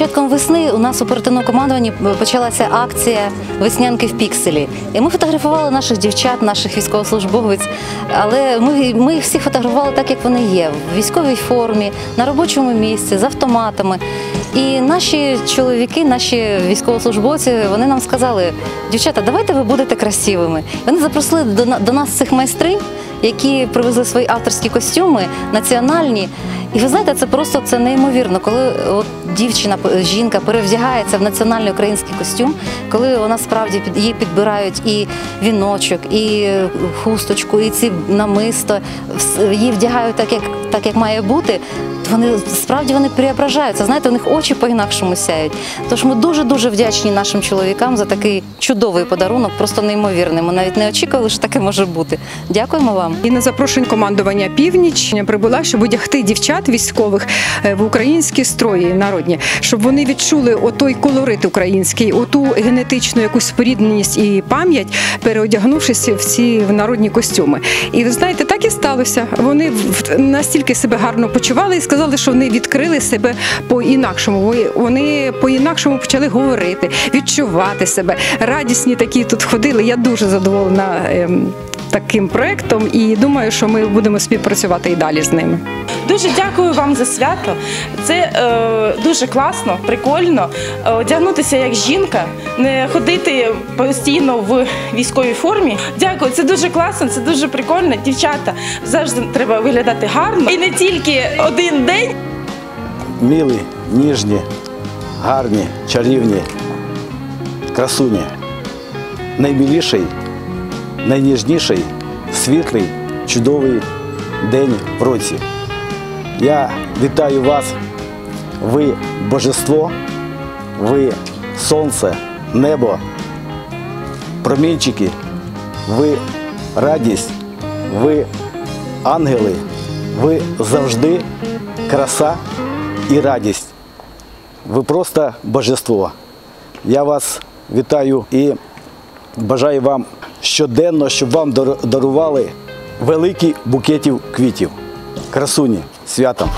початком весни у нас у оперативному командуванні почалася акція Веснянки в пікселі. І ми фотографували наших дівчат, наших військовослужбовець. Але ми, їх всіх фотографували так, як вони є, в військовій формі, на робочому місці, з автоматами. І наші чоловіки, наші військовослужбовці, вони нам сказали: дівчата, давайте ви будете красивими. Вони запросили до, нас цих майстринь, які привезли свої авторські костюми, національні. І ви знаєте, це просто неймовірно, коли дівчина, жінка перевдягається в національний український костюм, коли вона справді їй підбирають і віночок, і хусточку, і ці намисто, її вдягають так, як так, як має бути. Вони справді вони преображаються. Знаєте, у них очі по-інакшому сяють. Тож ми дуже дуже вдячні нашим чоловікам за такий чудовий подарунок, просто неймовірний. Ми навіть не очікували, що таке може бути. Дякуємо вам. І на запрошення командування Північ прибула, щоб одягти дівчат військових е, в українські строї народні, щоб вони відчули отой колорит український, оту генетичну якусь спорідненість і пам'ять, переодягнувшись в ці народні костюми. І ви знаєте, так і сталося. Вони настільки себе гарно почували і сказали, що вони відкрили себе по-інакшому. Вони по-інакшому почали говорити, відчувати себе. Радісні такі тут ходили. Я дуже задоволена. ем, таким проектом і думаю, що ми будемо співпрацювати і далі з ними. Дуже дякую вам за свято. Це е, дуже класно, прикольно. Е, одягнутися як жінка, не ходити постійно в військовій формі. Дякую, це дуже класно, це дуже прикольно. Дівчата завжди треба виглядати гарно. І не тільки один день. милі, ніжні, гарні, чарівні, красуні. Наймиліший, найніжніший, світлий, чудовий день в році. Я вітаю вас. Ви божество, ви сонце, небо, промінчики, ви радість, ви ангели, ви завжди краса і радість. Ви просто божество. Я вас вітаю і бажаю вам щоденно, щоб вам дарували великі букетів квітів. Красуні, святом!